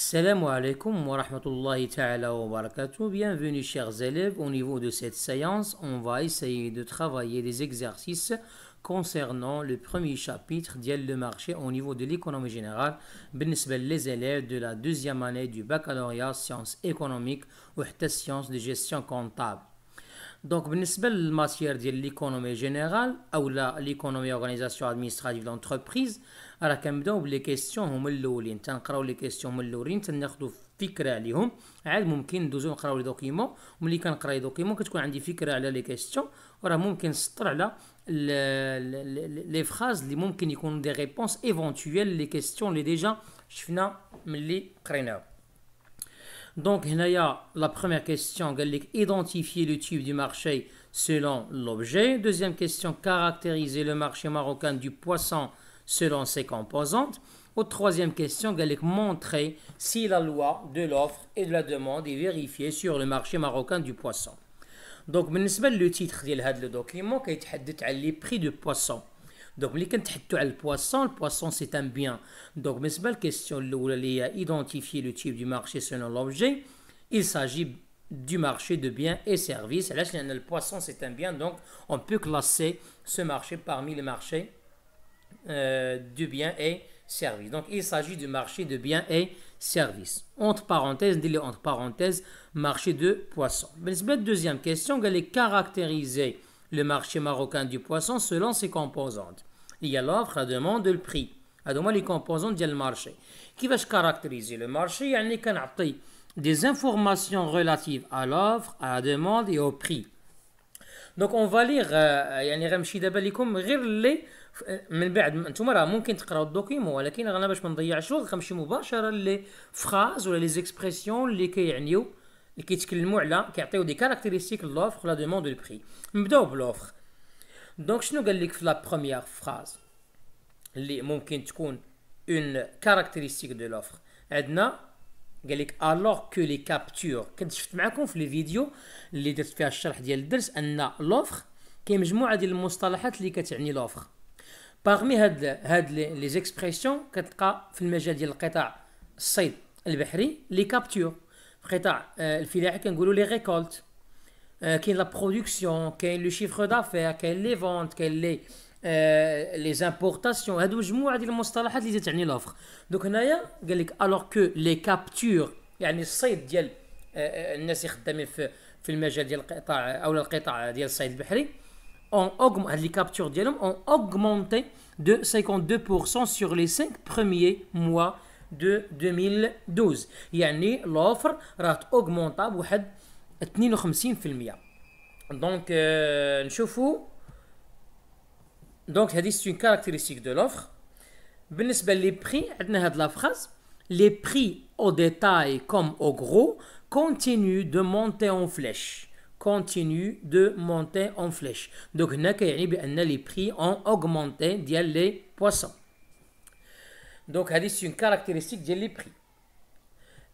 Salam alaikum wa rahmatullahi ta'ala wa barakatuh. Bienvenue chers élèves. Au niveau de cette séance, on va essayer de travailler des exercices concernant le premier chapitre d'Yel le marché au niveau de l'économie générale. les élèves de la deuxième année du baccalauréat sciences économiques ou sciences de gestion comptable. Donc, بالنسبة للماتير ديال l'économie générale ou l'économie organisation administrative d'entreprise راه كنبداو بلي كيسيون هما الاولين تنقراو لي كيسيون هما الاولين تناخذوا فكره عليهم عاد ممكن ندوزو نقراو لي دوكيمون وملي كنقرا لي دوكيمون كتكون عندي فكره على لي كيسيون وراه ممكن نسطر على لي فراز اللي ممكن يكون دي ريبونس ايفونتويل لي كيسيون اللي ديجا شفنا ملي قريناو Donc, la première question, identifier le type du marché selon l'objet. Deuxième question, caractériser le marché marocain du poisson selon ses composantes. Au troisième question, montrer si la loi de l'offre et de la demande est vérifiée sur le marché marocain du poisson. Donc, le titre de le document qui est les prix du poisson. Donc, quand le poisson, le poisson c'est un bien. Donc, la question est a identifier le type du marché selon l'objet. Il s'agit du marché de biens et services. Là, le poisson c'est un bien, donc on peut classer ce marché parmi les marchés euh, de biens et services. Donc il s'agit du marché de biens et services. Entre parenthèses, dis entre parenthèses, marché de poissons. Deuxième question, quelle est caractériser le marché marocain du poisson selon ses composantes Il y a l'offre, la demande et le prix. هذوما les composantes du marché. Qui va caractériser le marché يعني كنعطي des informations relatives à l'offre, à la demande et au prix. Donc on va lire يعني غنمشي دابا لكم غير اللي من بعد انتم راه ممكن تقراو الدوكيمون ولكن انا باش ما نضيعش الوقت غنمشي مباشره لي فراز ولا لي زيكسبرسيون اللي كيعنيو اللي كيتكلموا على كيعطيو دي كاركتيرستيك لوفر لا دوموند دو بري نبداو بلوفر دونك شنو قال لك في لا بروميير فراز اللي ممكن تكون اون كاركتيرستيك دو لوفر عندنا قال لك الوغ كو لي كابتور كنت شفت معكم في لي فيديو اللي درت فيها الشرح ديال الدرس ان لوفر كاين مجموعه ديال المصطلحات اللي كتعني لوفر باغمي هاد هاد لي زيكسبرسيون كتلقى في المجال ديال القطاع الصيد البحري لي كابتور في القطاع الفلاحي كنقولوا لي ريكولت كاين لا برودكسيون كاين لو شيفر دافير كاين لي فونت كاين لي لي زامبورطاسيون هادو مجموعه ديال المصطلحات اللي تعني لوفر دوك هنايا قال لك الوغ كو لي كابتور يعني الصيد ديال الناس اللي خدامين في في المجال ديال القطاع او القطاع ديال الصيد البحري ont augmenté, les captures ont augmenté de 52% sur les 5 premiers mois de 2012 يعني l'offre راه augmenté بواحد 52% donc euh, نشوفوا donc هذه c'est une caractéristique de l'offre بالنسبه les prix عندنا هاد la phrase les prix au détail comme au gros continuent de monter en flèche continue de monter en flèche. Donc, les prix ont augmenté ديال les poissons. Donc, c'est une caractéristique des prix.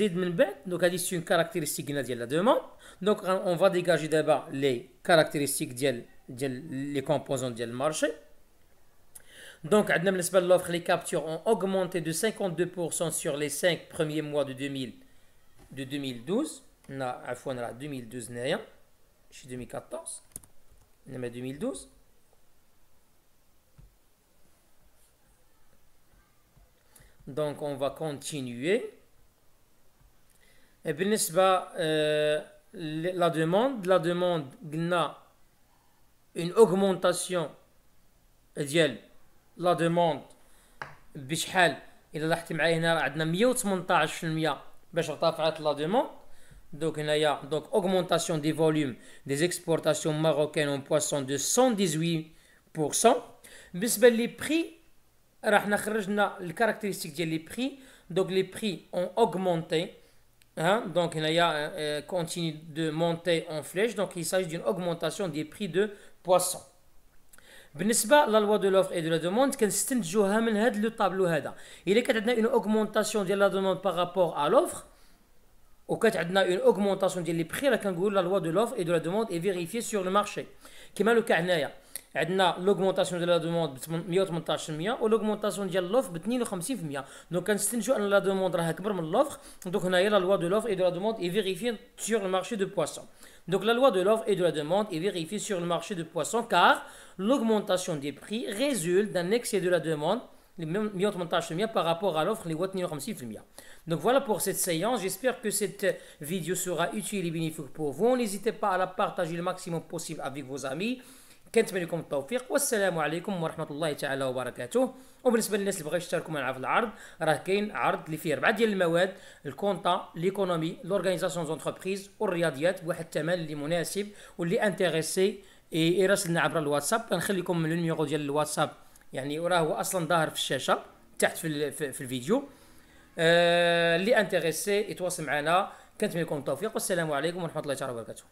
من بعد دونك هذه سي اون كاركتيرستيك قلنا ديال لا دوموند دونك اون فا ديجاجي دابا لي كاركتيرستيك ديال ديال لي كومبوزون ديال المارشي Donc, عندنا بالنسبة للوفر لي كابتور ont augmenté de 52% sur les 5 premiers mois de 2000 de 2012 نا عفوا راه 2012 هنايا ماشي 2014 انما 2012 Donc on va continuer. Et bien, euh, la demande, la demande a une augmentation ديال la demande بشحال الا لاحظتي معايا هنا راه عندنا 118% باش ارتفعت لا دوموند دونك هنايا دونك augmentation des volumes des exportations marocaines en poisson de 118% بالنسبه لي prix راح نخرجنا الكاركتيرستيك ديال لي بري دونك لي بري اون اوغمونتي Hein, donc il y a euh, continue de monter en flèche donc il s'agit d'une augmentation des prix de poissons بالنسبه للوا دو لوفر اي دو لا دوموند كنستنتجوها من هذا لو طابلو هذا الا كانت عندنا اون اوغمونطاسيون ديال لا دوموند بارابور ا لوفر وكانت عندنا اون اوغمونطاسيون ديال لي بري راه كنقول لا لوا دو لوفر اي دو لا دوموند اي فيريفي سور لو مارشي كيما لو كاع هنايا عندنا لوغمونطاسيون ديال لا دوموند ب 118% ولوغمونطاسيون ديال لوفر ب 52% دونك كنستنتجوا ان لا دوموند راه اكبر من لوفر دونك هنايا لا لوا دو لوفر اي دو لا دوموند اي فيريفي سور لو مارشي دو بواسون Donc la loi de l'offre et de la demande est vérifiée sur le marché de poissons car l'augmentation des prix résulte d'un excès de la demande par rapport à l'offre les Donc voilà pour cette séance. J'espère que cette vidéo sera utile et bénéfique pour vous. N'hésitez pas à la partager le maximum possible avec vos amis. كنتمنى لكم التوفيق والسلام عليكم ورحمة الله تعالى وبركاته. وبالنسبة للناس اللي بغاو يشتركوا معنا في العرض راه كاين عرض اللي فيه اربعه ديال المواد الكونتا ليكونومي لورغانيزاسيون زونتربريز والرياضيات بواحد الثمن اللي مناسب واللي انتريسي يراسلنا عبر الواتساب. كنخليكم النيميرو ديال الواتساب يعني وراه هو أصلا ظاهر في الشاشة تحت في, في الفيديو. آه اللي انتريسي يتواصل معنا. كنتمنى لكم التوفيق والسلام عليكم ورحمة الله تعالى وبركاته.